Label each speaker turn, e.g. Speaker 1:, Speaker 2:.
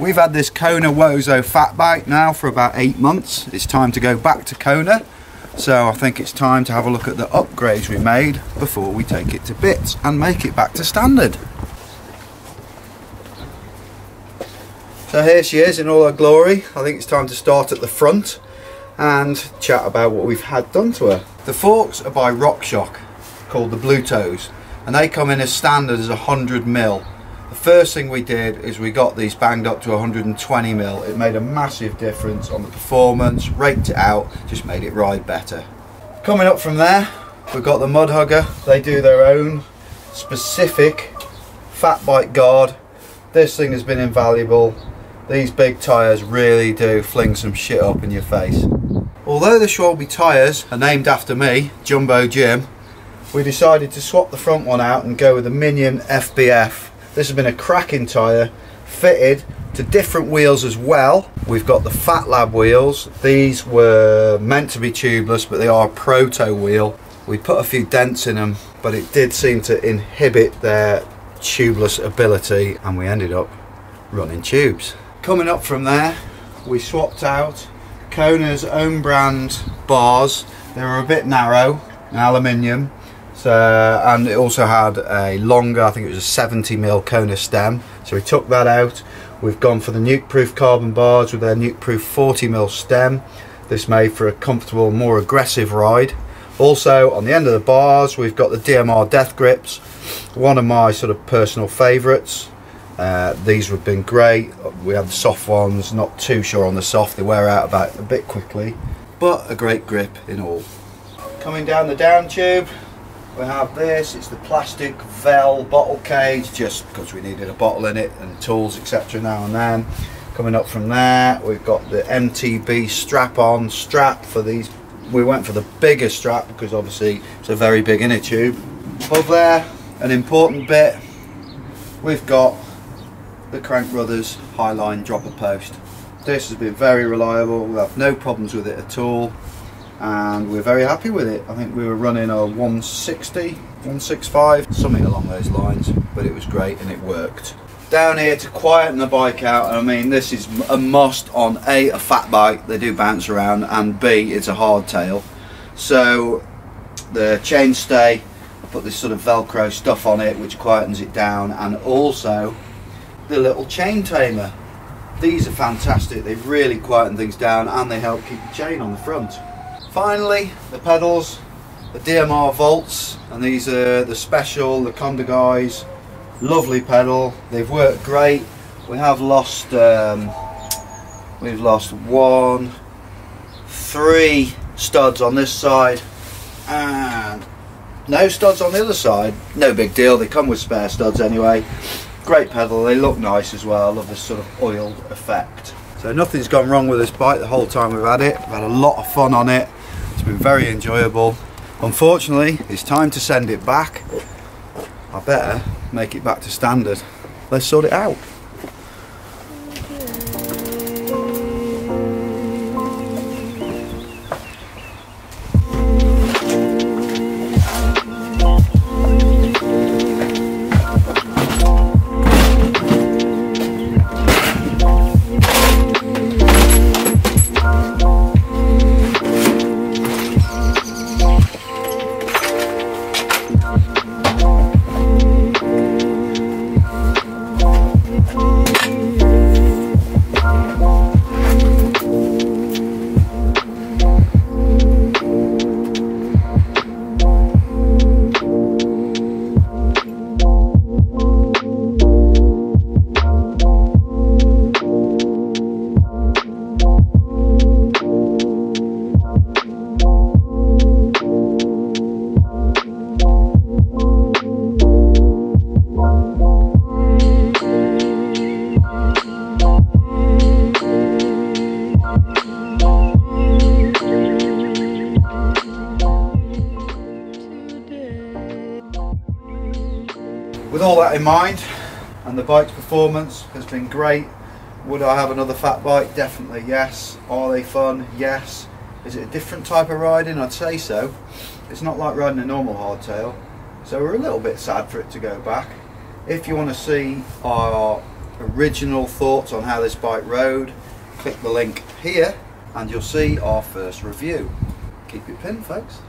Speaker 1: We've had this Kona Wozo fat bike now for about eight months. It's time to go back to Kona. So I think it's time to have a look at the upgrades we made before we take it to bits and make it back to standard. So here she is in all her glory. I think it's time to start at the front and chat about what we've had done to her. The forks are by RockShox called the Blutos and they come in as standard as 100 mil the first thing we did is we got these banged up to 120 mil. It made a massive difference on the performance, raked it out, just made it ride better. Coming up from there, we've got the Mudhugger. They do their own specific fat bike guard. This thing has been invaluable. These big tyres really do fling some shit up in your face. Although the Schwalbe tyres are named after me, Jumbo Jim, we decided to swap the front one out and go with the Minion FBF this has been a cracking tyre, fitted to different wheels as well. We've got the Fat Lab wheels. These were meant to be tubeless, but they are proto wheel. We put a few dents in them, but it did seem to inhibit their tubeless ability, and we ended up running tubes. Coming up from there, we swapped out Kona's own brand bars. They were a bit narrow, aluminium, so, and it also had a longer, I think it was a 70 mil Kona stem. So we took that out. We've gone for the Nukeproof carbon bars with their Nukeproof 40 mil stem. This made for a comfortable, more aggressive ride. Also on the end of the bars we've got the DMR death grips, one of my sort of personal favourites. Uh, these have been great. We have the soft ones, not too sure on the soft, they wear out about a bit quickly, but a great grip in all. Coming down the down tube, we have this it's the plastic Vel bottle cage just because we needed a bottle in it and tools etc now and then. Coming up from there we've got the MTB strap on strap for these we went for the bigger strap because obviously it's a very big inner tube. Above there an important bit we've got the Crank Brothers Highline dropper post. This has been very reliable we have no problems with it at all and we're very happy with it. I think we were running a 160, 165, something along those lines, but it was great and it worked. Down here to quieten the bike out, I mean this is a must on A, a fat bike, they do bounce around, and B, it's a hardtail. So the chainstay, I put this sort of velcro stuff on it which quietens it down, and also the little chain tamer. These are fantastic, they really quieten things down and they help keep the chain on the front. Finally, the pedals, the DMR Vaults, and these are the special, the Conda guys. Lovely pedal, they've worked great. We have lost, um, we've lost one, three studs on this side, and no studs on the other side. No big deal, they come with spare studs anyway. Great pedal, they look nice as well. I love this sort of oiled effect. So nothing's gone wrong with this bike the whole time we've had it. We've had a lot of fun on it. Been very enjoyable. Unfortunately, it's time to send it back. I better make it back to standard. Let's sort it out. Oh, With all that in mind, and the bike's performance has been great, would I have another fat bike? Definitely yes. Are they fun? Yes. Is it a different type of riding? I'd say so. It's not like riding a normal hardtail, so we're a little bit sad for it to go back. If you want to see our original thoughts on how this bike rode, click the link here and you'll see our first review. Keep it pinned folks.